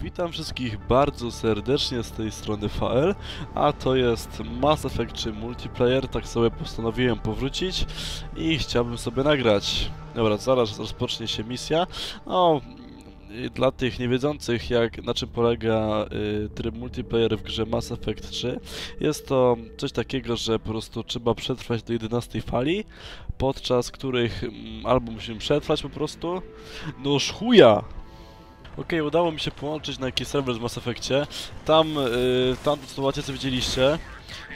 Witam wszystkich bardzo serdecznie z tej strony VL, a to jest Mass Effect 3 Multiplayer, tak sobie postanowiłem powrócić i chciałbym sobie nagrać. Dobra, zaraz rozpocznie się misja. No, dla tych niewiedzących jak, na czym polega y, tryb multiplayer w grze Mass Effect 3, jest to coś takiego, że po prostu trzeba przetrwać do 11 fali, podczas których mm, albo musimy przetrwać po prostu, no chuja! Okej, udało mi się połączyć na jakiś serwer z Mass Effectie. Tam, yy, tamtą sytuację co widzieliście,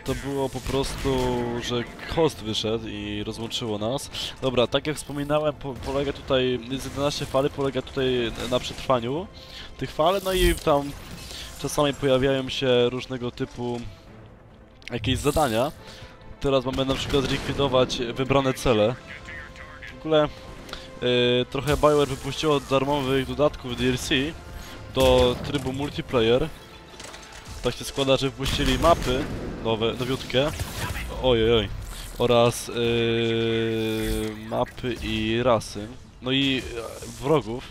to było po prostu, że host wyszedł i rozłączyło nas. Dobra, tak jak wspominałem, po, polega tutaj, jest 11 fali, polega tutaj na przetrwaniu tych fal, no i tam czasami pojawiają się różnego typu jakieś zadania. Teraz mamy na przykład zlikwidować wybrane cele. W ogóle trochę Bioware wypuściło darmowych dodatków DLC do trybu multiplayer. Tak się składa, że wypuścili mapy nowe, nowiutkie. Ojej, oj. Oraz yy, mapy i rasy. No i e, wrogów.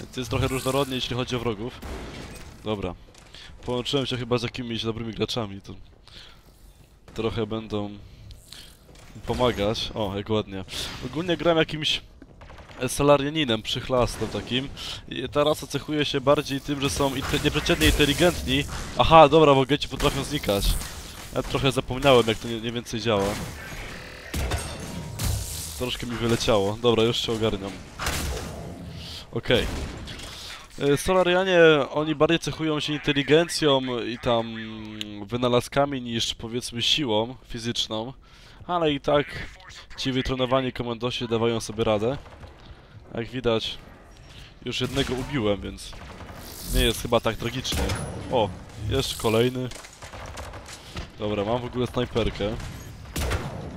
Więc jest trochę różnorodnie, jeśli chodzi o wrogów. Dobra. Połączyłem się chyba z jakimiś dobrymi graczami, to trochę będą pomagać. O, jak ładnie. Ogólnie gram jakimś Solarianinem, przychlastem takim. I ta rasa cechuje się bardziej tym, że są nieprzeciętnie inteligentni. Aha, dobra, bo geci potrafią znikać. Ja trochę zapomniałem, jak to nie, więcej działa. Troszkę mi wyleciało. Dobra, już się ogarniam. Okej. Okay. Solarianie, oni bardziej cechują się inteligencją i tam wynalazkami niż powiedzmy siłą fizyczną. Ale i tak ci wytrenowani komandosi dawają sobie radę. Jak widać, już jednego ubiłem, więc nie jest chyba tak tragicznie. O, jeszcze kolejny. Dobra, mam w ogóle snajperkę.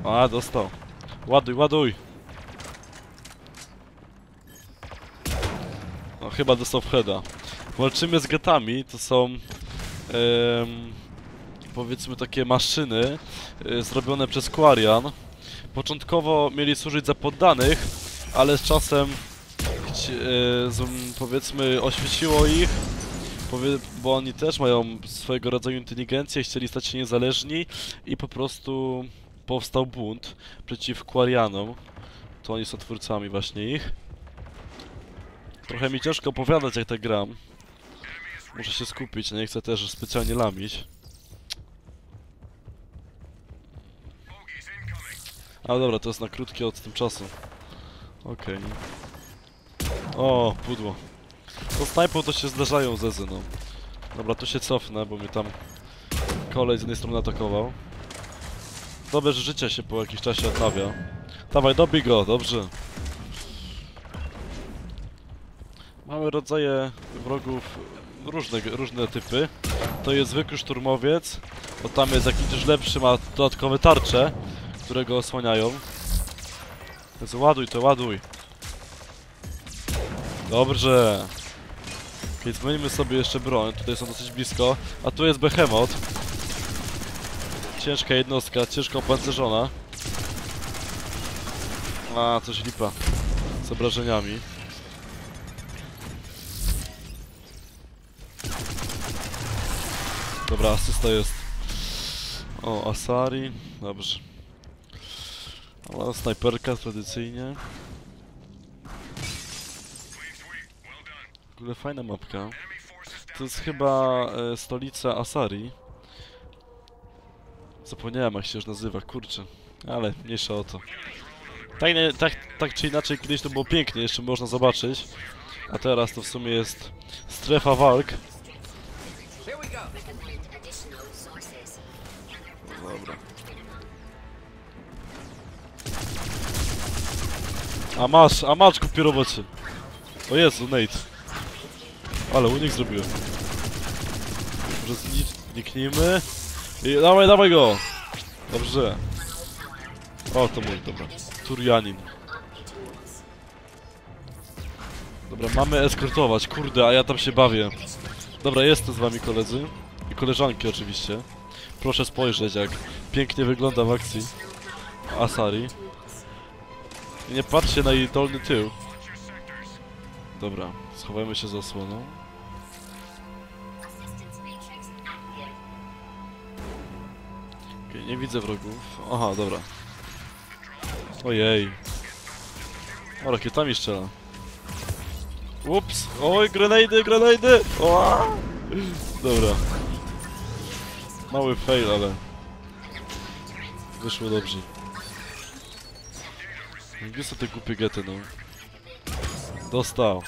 A, dostał. Ładuj, ładuj! No, chyba dostał heada. Walczymy z getami, to są... Powiedzmy takie maszyny y, zrobione przez Quarian. Początkowo mieli służyć za poddanych, ale z czasem e, powiedzmy oświeciło ich, bo oni też mają swojego rodzaju inteligencję, chcieli stać się niezależni i po prostu powstał bunt przeciw Quarianom. To oni są twórcami właśnie ich. Trochę mi ciężko opowiadać jak tak gram. Muszę się skupić, nie chcę też specjalnie lamić. A dobra, to jest na krótki od tym czasu. Okej. Okay. O, pudło. To snajpą to się zdarzają zezy, no. Dobra, tu się cofnę, bo mnie tam kolej z jednej strony atakował. Dobrze, że życie się po jakimś czasie odnawia. Dawaj, dobij go, dobrze. Mamy rodzaje wrogów, różne, różne typy. To jest zwykły szturmowiec, bo tam jest jakiś już lepszy, ma dodatkowe tarcze, które go osłaniają. Więc ładuj to, ładuj. Dobrze. Okej, zmienimy sobie jeszcze broń. Tutaj są dosyć blisko. A tu jest Behemoth. Ciężka jednostka, ciężko opancerzona. A, coś lipa. Z obrażeniami. Dobra, asysta jest. O, Asari. Dobrze. Ale snajperka tradycyjnie. W ogóle fajna mapka. To jest chyba e, stolica Asari. Zapomniałem jak się już nazywa, kurczę. Ale mniejsza o to. Tak, tak, tak czy inaczej kiedyś to było pięknie, jeszcze można zobaczyć. A teraz to w sumie jest strefa walk. A masz, a masz kupię robocie. O Jezu, Nate. Ale unik zrobiłem. Może zniknijmy. I dawaj, dawaj go! Dobrze. O, to mój, dobra. Turianin. Dobra, mamy eskortować. Kurde, a ja tam się bawię. Dobra, jestem z wami koledzy. I koleżanki oczywiście. Proszę spojrzeć, jak pięknie wygląda w akcji Asari. Nie patrzcie na jej dolny tył. Dobra, schowajmy się za osłoną. Okay, nie widzę wrogów. Aha, dobra. Ojej. O, rakietami strzela. Ups! Oj, grenady, grenady! Dobra. Mały fail, ale... Wyszło dobrze. Gdzie są te głupie gety, no? Dostał.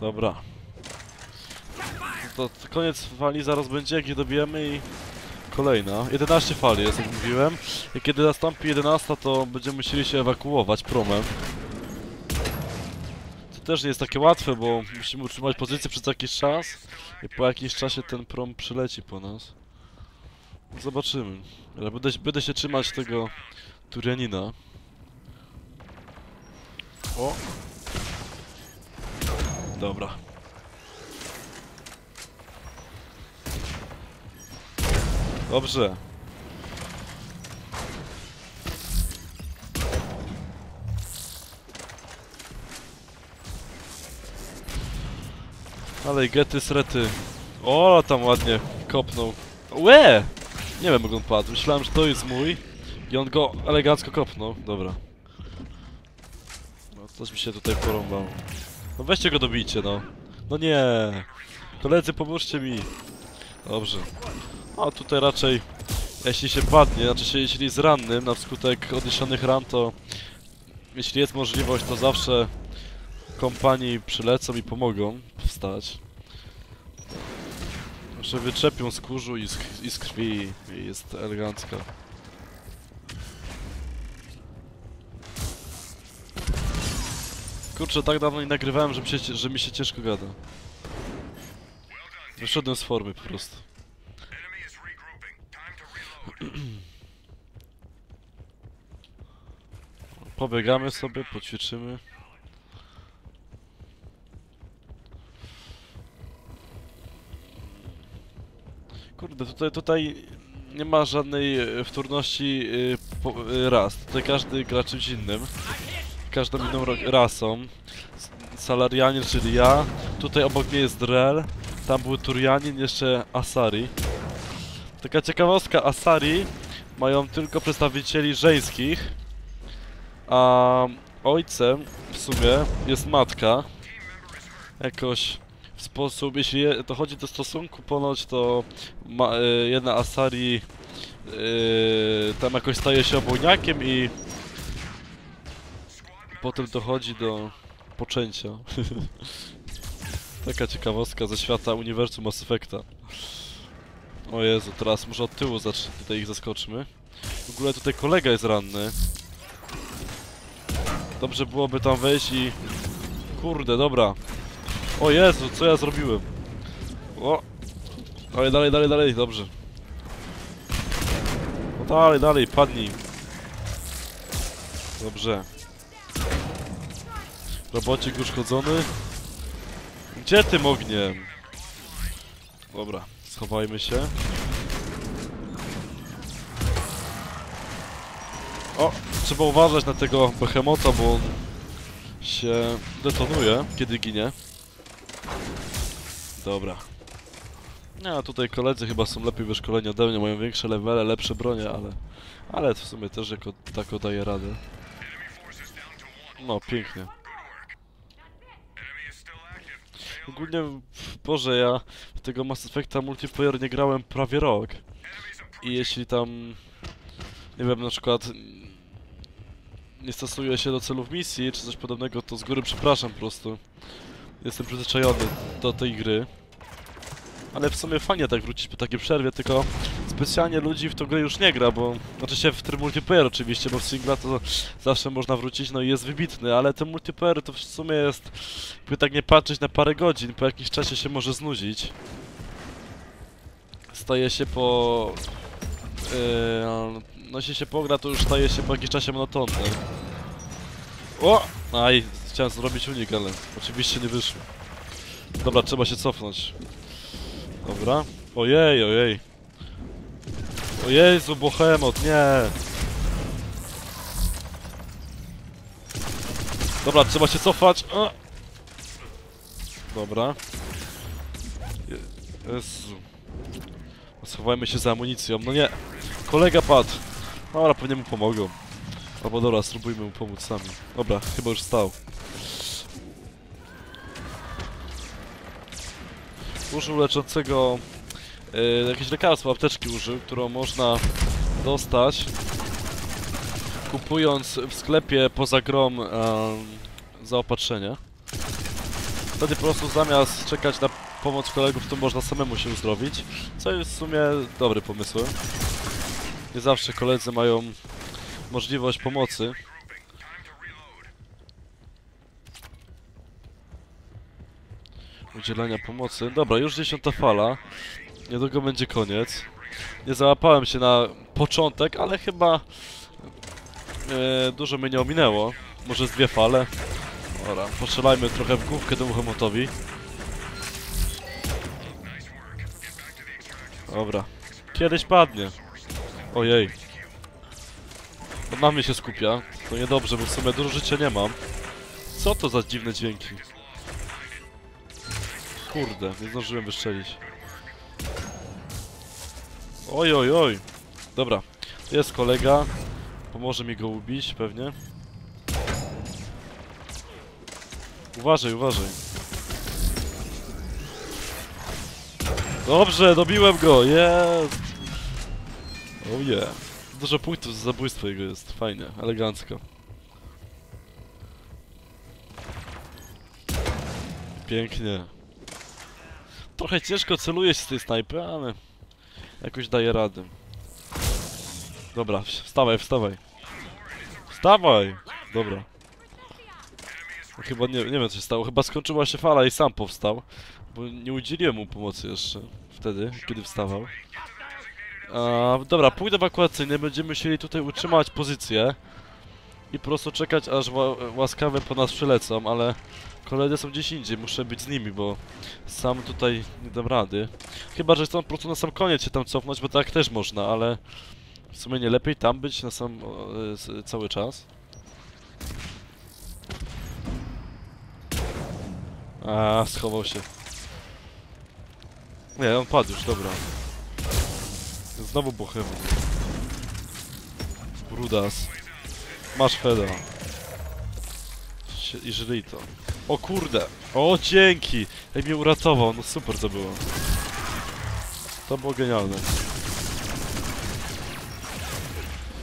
Dobra. To, to koniec fali zaraz będzie, jak je dobijemy i... Kolejna. 11 fali jest, jak mówiłem. I kiedy nastąpi 11, to będziemy musieli się ewakuować promem. To też nie jest takie łatwe, bo musimy utrzymać pozycję przez jakiś czas. I po jakimś czasie ten prom przyleci po nas. Zobaczymy. Ale będę, będę się trzymać tego Turianina. O! Dobra. Dobrze. Ale gety srety. O, tam ładnie kopnął. Łe! Nie wiem jak on padł. Myślałem, że to jest mój. I on go elegancko kopnął. Dobra. No, coś mi się tutaj porąbało. No weźcie go dobijcie, no. No nie. Koledzy, pomóżcie mi. Dobrze. A tutaj raczej, jeśli się padnie, znaczy się, jeśli jest rannym na skutek odniesionych ran, to jeśli jest możliwość, to zawsze kompanii przylecą i pomogą wstać. Że wyczepią z kurzu i z, i z krwi i jest elegancka. Kurczę, tak dawno nie nagrywałem, że mi się, że mi się ciężko gada. Wyszedłem z formy po prostu. Pobiegamy sobie, poćwiczymy. Kurde, tutaj, tutaj nie ma żadnej e, wtórności po, y, ras. Tutaj każdy gra czymś innym. Każdą inną rasą. Salarianin, czyli ja. Tutaj obok mnie jest Drell. Tam był Turianin, jeszcze Asari. Taka ciekawostka, Asari mają tylko przedstawicieli żeńskich. A ojcem w sumie jest matka. Jakoś w sposób, jeśli je, to chodzi do stosunku, ponoć to ma, y, jedna Asari y, tam jakoś staje się obojniakiem i potem dochodzi do poczęcia. Taka ciekawostka ze świata uniwersum Mass Effecta. O Jezu, teraz może od tyłu tutaj ich zaskoczmy. W ogóle tutaj kolega jest ranny. Dobrze byłoby tam wejść i... Kurde, dobra. O Jezu, co ja zrobiłem? O! Dalej, dalej, dalej, dalej, dobrze. No dalej, dalej, padnij. Dobrze. Robocik uszkodzony. Gdzie tym ogniem? Dobra, schowajmy się. O, trzeba uważać na tego behemota, bo on się detonuje, kiedy ginie. Dobra. No, tutaj koledzy chyba są lepiej wyszkoleni ode mnie, mają większe levele, lepsze bronie, ale... Ale w sumie też jako tako daje radę. No, pięknie. Ogólnie, Boże, ja tego Mass Effecta multiplayer nie grałem prawie rok. I jeśli tam, nie wiem, na przykład nie stosuję się do celów misji czy coś podobnego, to z góry przepraszam po prostu. Jestem przyzwyczajony do tej gry. Ale w sumie fajnie tak wrócić po takiej przerwie, tylko specjalnie ludzi w tą grę już nie gra, bo... Znaczy się w tryb multiplayer oczywiście, bo w singla to zawsze można wrócić, no i jest wybitny, ale ten multiplayer to w sumie jest... Jakby tak nie patrzeć na parę godzin, po jakimś czasie się może znudzić. Staje się po... Yy, no jeśli się pogra, to już staje się po jakimś czasie monotonny. O! Aj, chciałem zrobić unik, ale oczywiście nie wyszło. Dobra, trzeba się cofnąć. Dobra. Ojej, ojej. O Jezu, Bohemot, nie! Dobra, trzeba się cofać. Dobra. Je- Jezu. Schowajmy się za amunicją. No nie. Kolega padł. Dobra, pewnie mu pomogą. Albo dobra, spróbujmy mu pomóc sami. Dobra, chyba już stał. Użył leczącego... Yy, jakieś lekarstwo, apteczki użył, którą można dostać kupując w sklepie poza grom em, zaopatrzenie. Wtedy po prostu zamiast czekać na pomoc kolegów, to można samemu się uzdrowić. Co jest w sumie dobry pomysł. Nie zawsze koledzy mają możliwość pomocy. Udzielania pomocy. Dobra, już dziesiąta fala. Niedługo będzie koniec. Nie załapałem się na początek, ale chyba e, dużo mnie nie ominęło. Może z dwie fale. Dobra, postrzelajmy trochę w główkę temu hemotowi. Dobra. Kiedyś padnie. Ojej. Na mnie się skupia. To niedobrze, bo w sumie dużo życia nie mam. Co to za dziwne dźwięki? Kurde, nie zdążyłem wystrzelić. Oj, oj, oj. Dobra, jest kolega. Pomoże mi go ubić, pewnie. Uważaj, uważaj. Dobrze, dobiłem go, jest! Oh yeah. Dużo punktów za zabójstwo jego jest, fajnie, elegancko. Pięknie. Trochę ciężko celuje się z tej snajpy, ale jakoś daje radę. Dobra, wstawaj, wstawaj. Wstawaj! Dobra. Chyba nie, nie wiem co się stało, chyba skończyła się fala i sam powstał. Bo nie udzieliłem mu pomocy jeszcze wtedy, kiedy wstawał. A, dobra, punkt ewakuacyjny, będziemy musieli tutaj utrzymać pozycję. I po prostu czekać aż ła łaskawe po nas przylecą, ale koledzy są gdzieś indziej, muszę być z nimi, bo sam tutaj nie dam rady. Chyba, że chcą po prostu na sam koniec się tam cofnąć, bo tak też można, ale w sumie nie lepiej tam być na sam e, cały czas. A, schował się. Nie, on padł już, dobra. Znowu Bohemian. Brudas. Masz Feda. I żyli to. O kurde! O, dzięki! Jak mnie uratował, no super to było. To było genialne.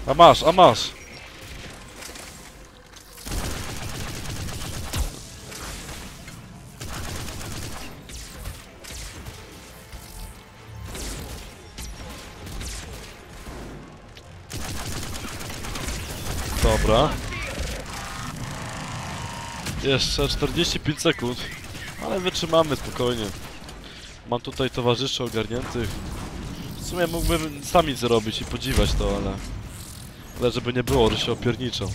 A masz, a masz! Dobra. Jeszcze 45 sekund. Ale wytrzymamy spokojnie. Mam tutaj towarzyszy ogarniętych. W sumie mógłbym sami zrobić i podziwiać to, ale... Ale żeby nie było, że się opierniczą.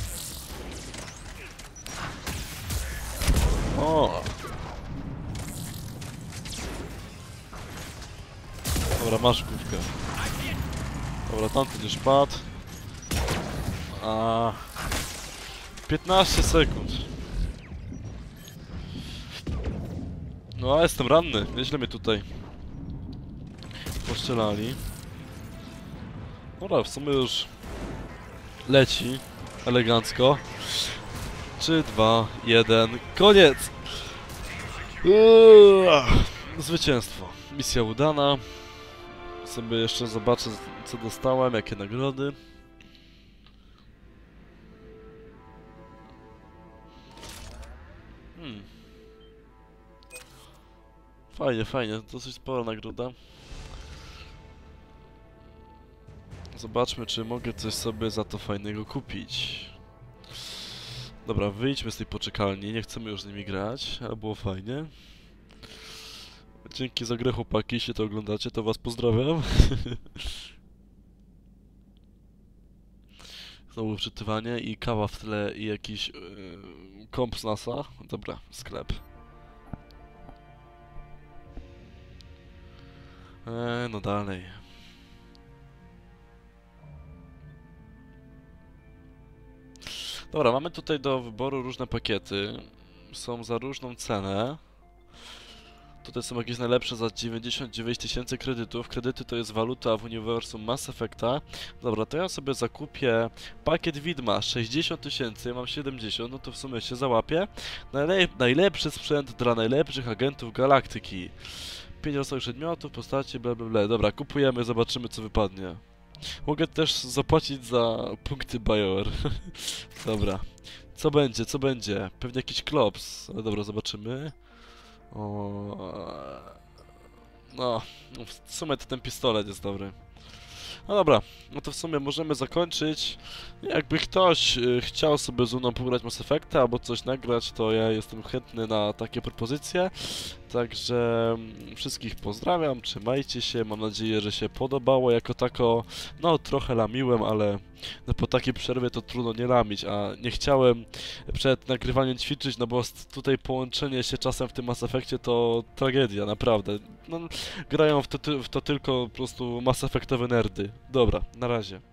O! Dobra, masz główkę. Dobra, tamten już padł. A 15 sekund. No a jestem ranny, nieźle mnie tutaj poszczelali. Dobra, w sumie już leci elegancko. 3, 2, 1, koniec! Uaa, Zwycięstwo. Misja udana. Sobie jeszcze zobaczę co dostałem, jakie nagrody. Hmm. Fajnie, fajnie, dosyć spora nagroda. Zobaczmy, czy mogę coś sobie za to fajnego kupić. Dobra, wyjdźmy z tej poczekalni, nie chcemy już z nimi grać, ale było fajnie. Dzięki za grę chłopaki, jeśli to oglądacie, to was pozdrawiam. Znowu wczytywanie i kawa w tle i jakiś yy, komp z NASA. Dobra, sklep. Eee, no dalej. Dobra, mamy tutaj do wyboru różne pakiety. Są za różną cenę. Tutaj są jakieś najlepsze za 99 tysięcy kredytów. Kredyty to jest waluta w uniwersum Mass Effecta. Dobra, to ja sobie zakupię pakiet widma 60 tysięcy, ja mam 70, no to w sumie się załapię. Najlep najlepszy sprzęt dla najlepszych agentów galaktyki. 5 losowych przedmiotów, postaci, bla bla bla. Dobra, kupujemy, zobaczymy co wypadnie. Mogę też zapłacić za punkty BioWare. dobra. Co będzie, co będzie? Pewnie jakiś klops. Ale dobra, zobaczymy. O... No, w sumie to ten pistolet jest dobry. No dobra, no to w sumie możemy zakończyć. Jakby ktoś y, chciał sobie z mną pograć Mass Effecta albo coś nagrać, to ja jestem chętny na takie propozycje. Także mm, wszystkich pozdrawiam, trzymajcie się, mam nadzieję, że się podobało jako tako. No, trochę lamiłem, ale no, po takiej przerwie to trudno nie lamić, a nie chciałem przed nagrywaniem ćwiczyć, no bo tutaj połączenie się czasem w tym Mass Effectie to tragedia, naprawdę. No, grają w to, w to tylko po prostu Mass Effectowe nerdy. Dobra, na razie.